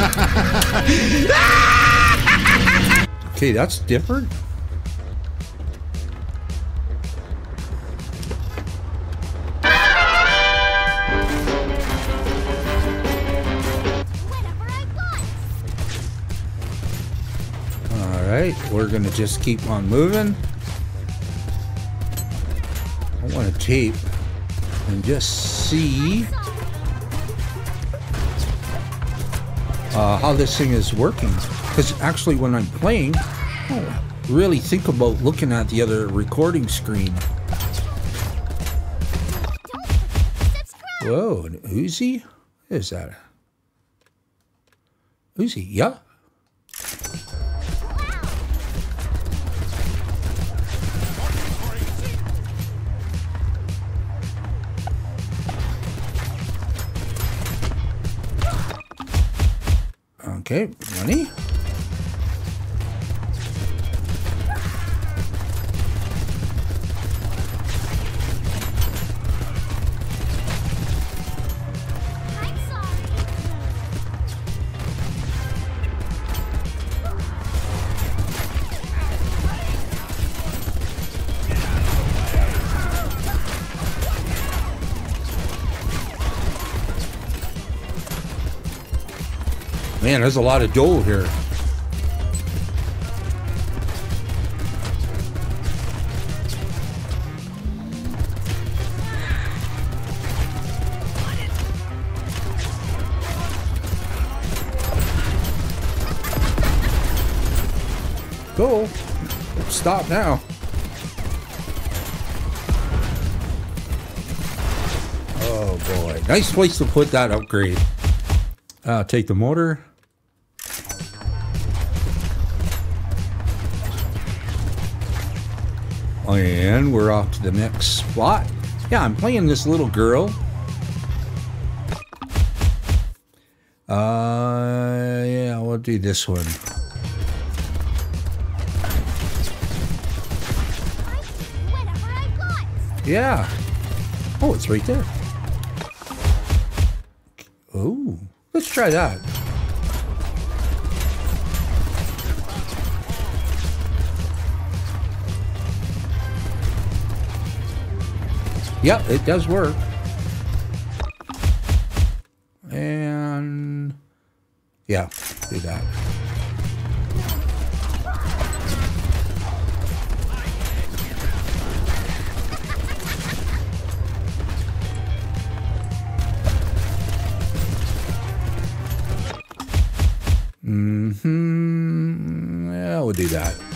okay, that's different. Alright, we're gonna just keep on moving. I want to tape and just see uh, how this thing is working. Because actually, when I'm playing, I really think about looking at the other recording screen. Whoa, an Uzi? What is that? Uzi, yeah. Okay, money. Man, there's a lot of dough here. Go. Stop now. Oh boy. Nice place to put that upgrade. Uh, take the motor. And we're off to the next spot. Yeah, I'm playing this little girl. Uh, yeah, we'll do this one. Yeah. Oh, it's right there. Oh, let's try that. Yep, it does work. And yeah, do that. Mm-hmm. Yeah, we'll do that.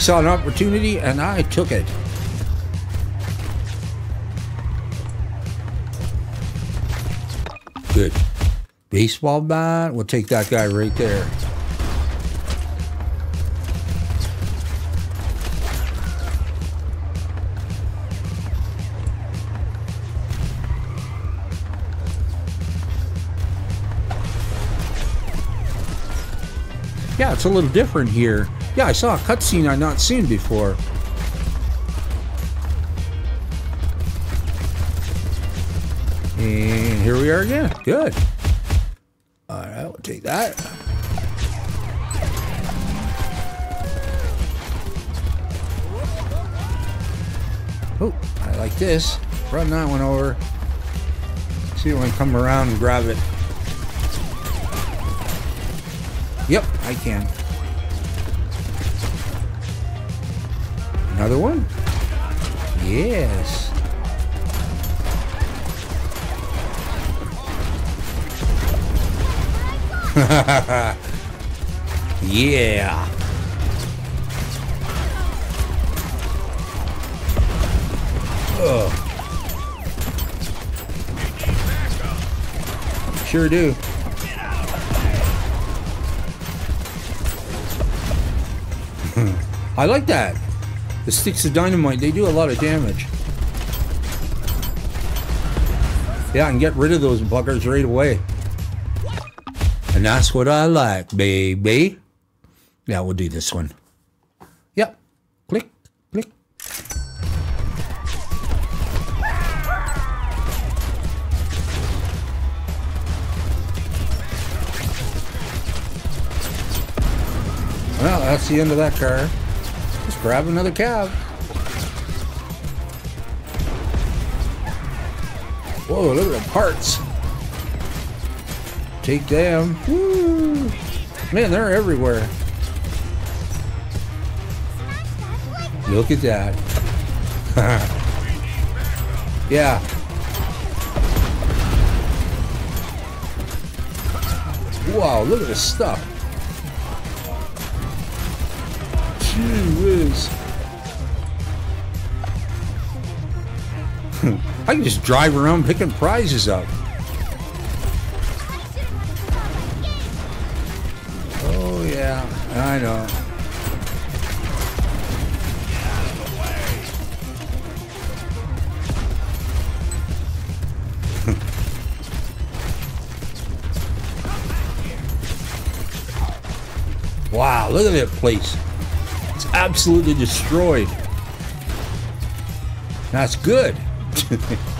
Saw an opportunity and I took it. Good. Baseball bat, we'll take that guy right there. Yeah, it's a little different here. Yeah, I saw a cutscene I've not seen before. And here we are again. Good. All right, we'll take that. Oh, I like this. Run that one over. See if I can come around and grab it. Yep, I can. Another one? Yes. yeah. Ugh. Sure do. I like that. The sticks of dynamite, they do a lot of damage. Yeah, can get rid of those buggers right away. And that's what I like, baby. Yeah, we'll do this one. Yep. Click, click. Well, that's the end of that car. Grab another cab. Whoa, look at the parts. Take them. Woo. Man, they're everywhere. Look at that. yeah. Wow, look at this stuff. Gee whiz. I can just drive around picking prizes up. Oh yeah, I know. wow, look at that place. Absolutely destroyed. That's good.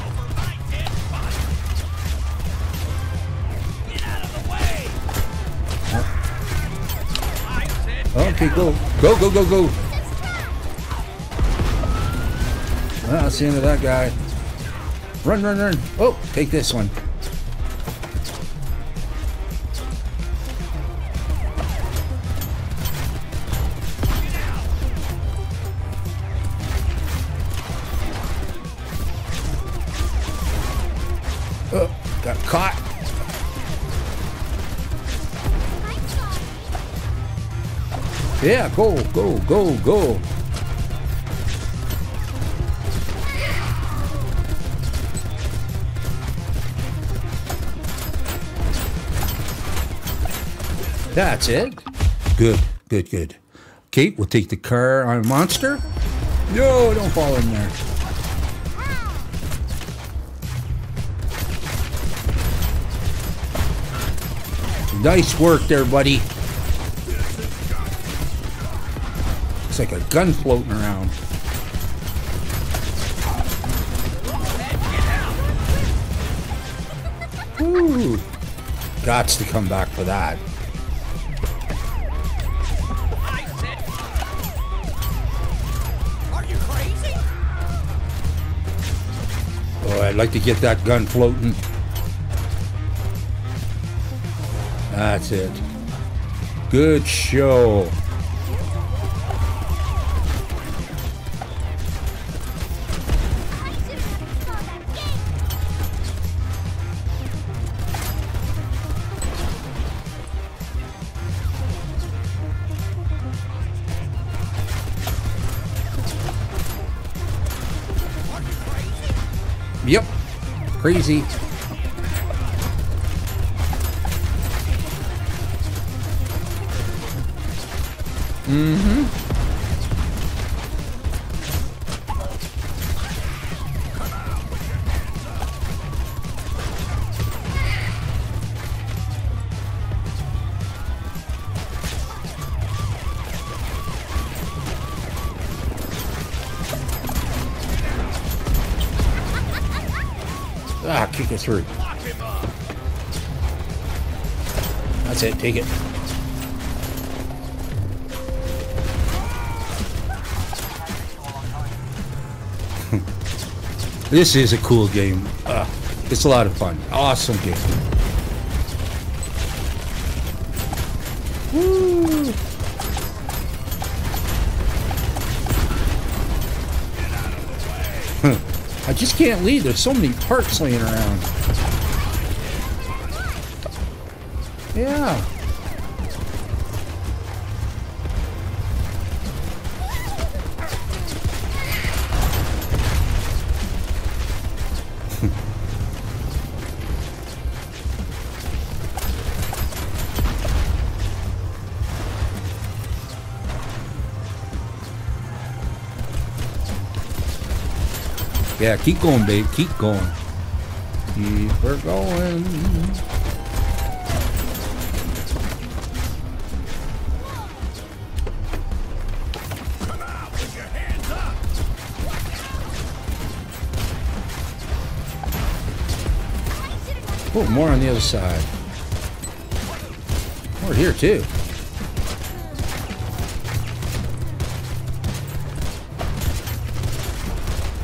Oh, okay, go. Go, go, go, go. Well, that's the end of that guy. Run, run, run. Oh, take this one. Caught. Yeah, go, go, go, go. That's it. Good, good, good. Kate, we'll take the car on Monster. No, don't fall in there. Nice work there, buddy. Looks like a gun floating around. Ooh. Gots to come back for that. Are you crazy? Oh, I'd like to get that gun floating. That's it. Good show. Yep. Crazy. Ah, kick it through. That's it. Take it. This is a cool game. Uh, it's a lot of fun. Awesome game. Woo. I just can't leave. There's so many parts laying around. Yeah. Yeah, keep going, babe. Keep going. Keep her going. Oh, more on the other side. More here, too.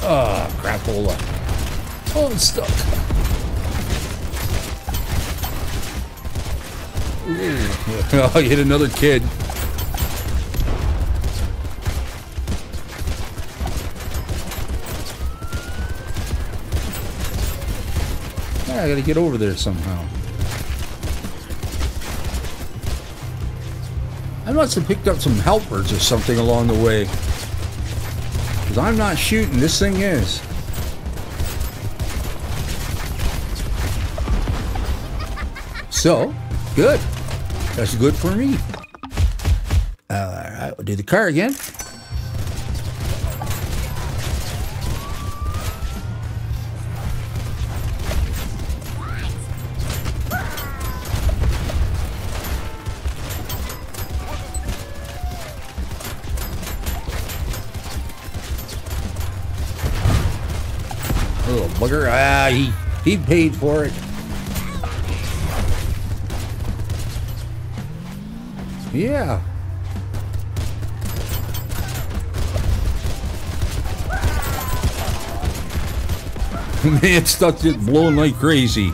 Ah, oh, crapola. Oh, I'm stuck. Oh, you hit another kid. I gotta get over there somehow. I must have picked up some helpers or something along the way. I'm not shooting, this thing is. So, good. That's good for me. Alright, we'll do the car again. Bugger. Ah, he, he paid for it. Yeah. Man, stuff just blowing like crazy.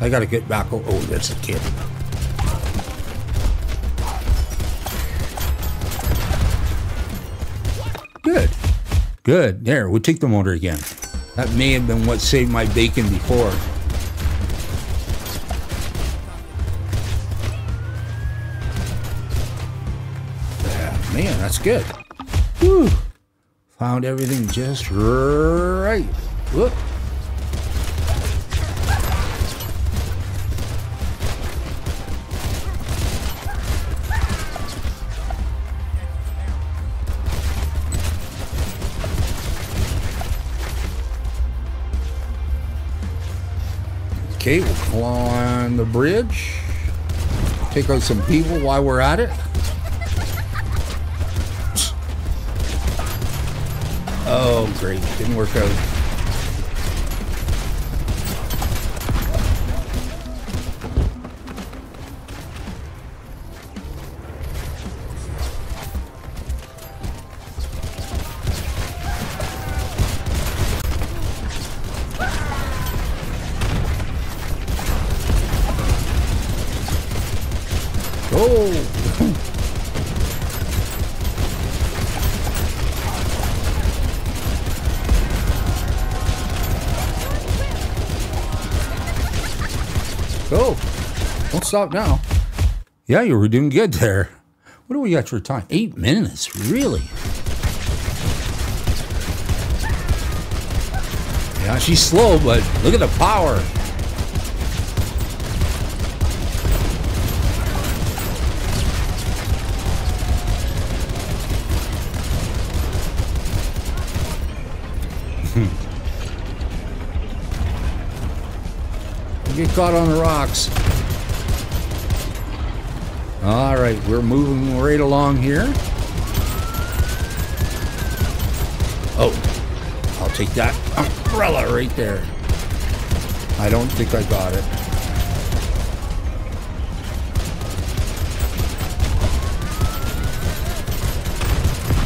I gotta get back. Oh, that's a kid. Good. Good. There, we'll take the motor again. That may have been what saved my bacon before. Yeah, man, that's good. Whew. Found everything just right. Whoop. Okay, we'll climb the bridge. Take out some people while we're at it. Oh, great. Didn't work out. Oh, stop now. Yeah, you were doing good there. What do we got for time? Eight minutes, really? Yeah, she's slow, but look at the power. Hmm. Get caught on the rocks. All right, we're moving right along here. Oh, I'll take that umbrella right there. I don't think I got it.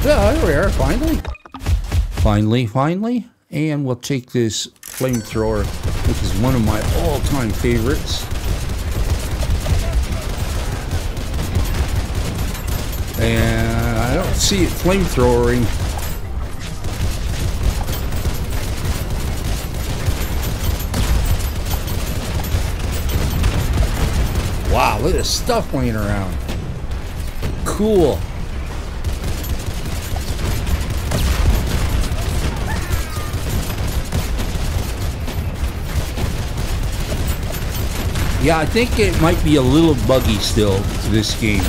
Yeah, there we are, finally. Finally, finally. And we'll take this flamethrower, which is one of my all-time favorites. And I don't see it flamethrowering. Wow, look at this stuff laying around. Cool. Yeah, I think it might be a little buggy still, this game.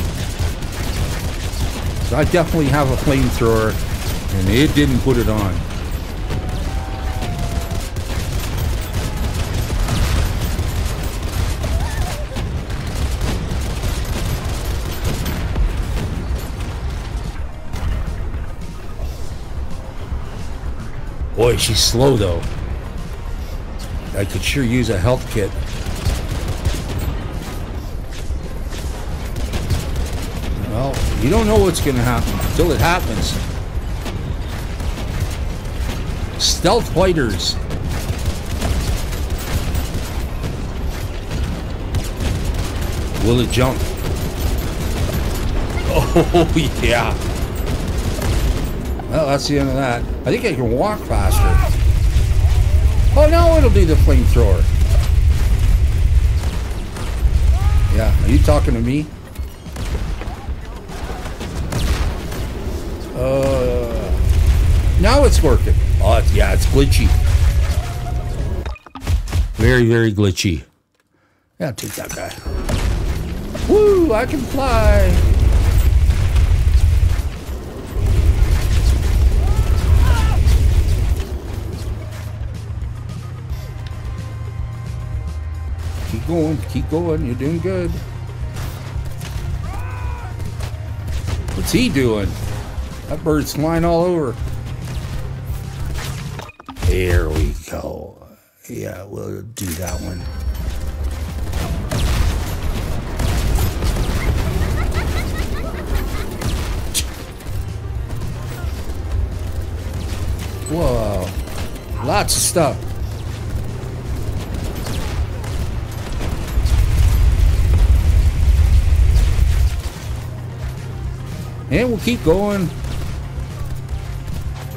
So I definitely have a flamethrower, and it didn't put it on. Boy, she's slow though. I could sure use a health kit. You don't know what's going to happen until it happens. Stealth fighters. Will it jump? Oh, yeah. Well, that's the end of that. I think I can walk faster. Oh, no, it'll do the flamethrower. Yeah, are you talking to me? Uh, now it's working. Oh, it's, yeah, it's glitchy. Very, very glitchy. Yeah, I'll take that guy. Woo, I can fly. Keep going, keep going, you're doing good. What's he doing? That bird's flying all over. There we go. Yeah, we'll do that one. Whoa. Lots of stuff. And we'll keep going.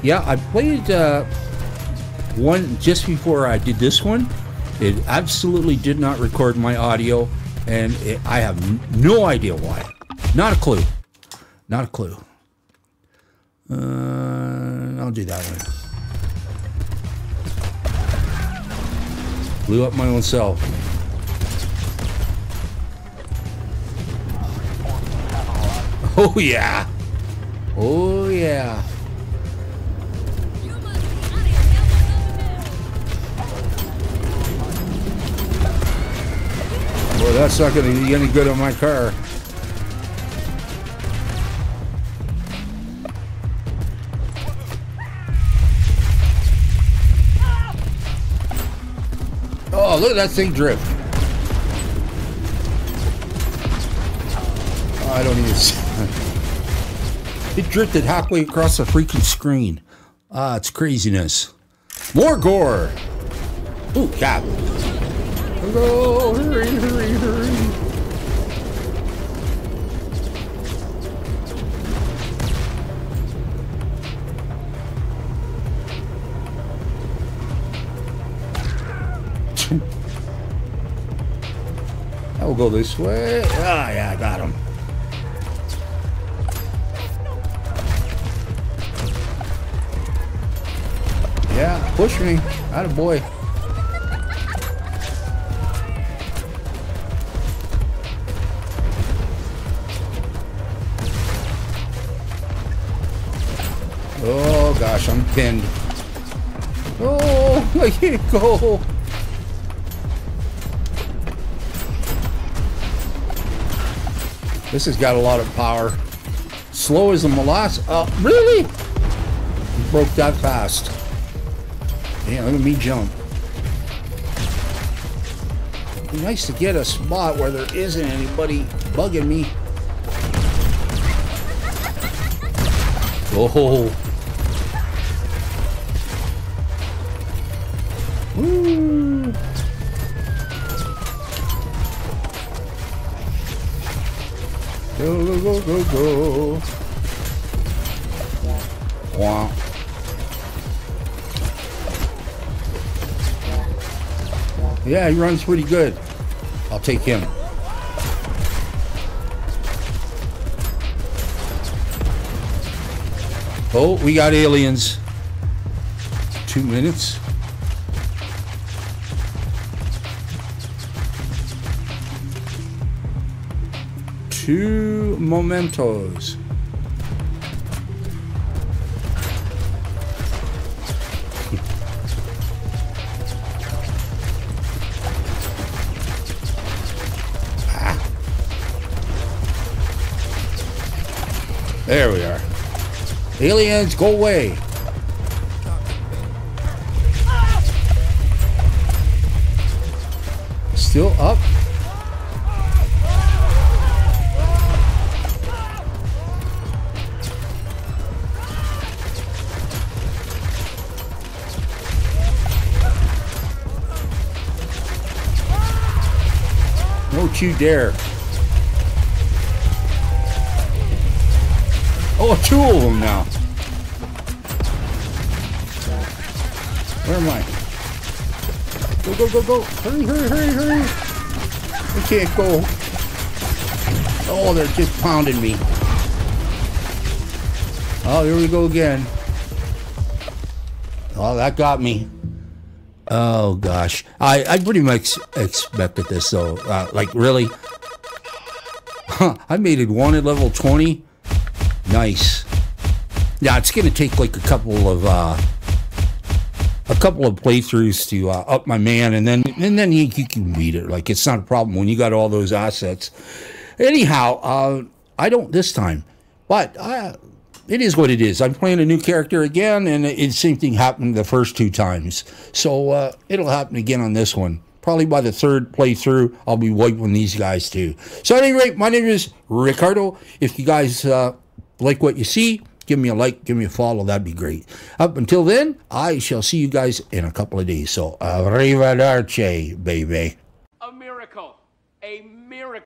Yeah, I played uh, one just before I did this one. It absolutely did not record my audio, and it, I have no idea why. Not a clue. Not a clue. Uh, I'll do that one. Blew up my own self. Oh yeah. Oh yeah. That's not going to be any good on my car. Oh, look at that thing drift. Oh, I don't even see. It drifted halfway across the freaking screen. Ah, it's craziness. More gore. Ooh, cap. Go, hurry, hurry, hurry. I will go this way. Ah, yeah, I got him. Yeah, push me. Out of boy. Pinned. Oh, I can't go. This has got a lot of power. Slow as a molasses. Oh, really? Broke that fast. Yeah, look at me jump. It'd be nice to get a spot where there isn't anybody bugging me. Oh. Woo. Go, go, go, go, go. Wow. Yeah, he runs pretty good. I'll take him. Oh, we got aliens. Two minutes. Two mementos. Ah. There we are. Aliens, go away. Still up. Don't you dare. Oh, two of them now. Where am I? Go, go, go, go. Hurry, hurry, hurry, hurry. I can't go. Oh, they're just pounding me. Oh, here we go again. Oh, that got me. Oh gosh, I I pretty much expected this though. Uh, like really, huh, I made it one at level twenty. Nice. Yeah, it's gonna take like a couple of uh, a couple of playthroughs to uh, up my man, and then and then you, you can beat it. Like it's not a problem when you got all those assets. Anyhow, uh, I don't this time, but I it is what it is. I'm playing a new character again, and the same thing happened the first two times. So uh, it'll happen again on this one. Probably by the third playthrough, I'll be wiping these guys too. So at any rate, my name is Ricardo. If you guys uh, like what you see, give me a like, give me a follow. That'd be great. Up until then, I shall see you guys in a couple of days. So arrivederci, baby. A miracle. A miracle.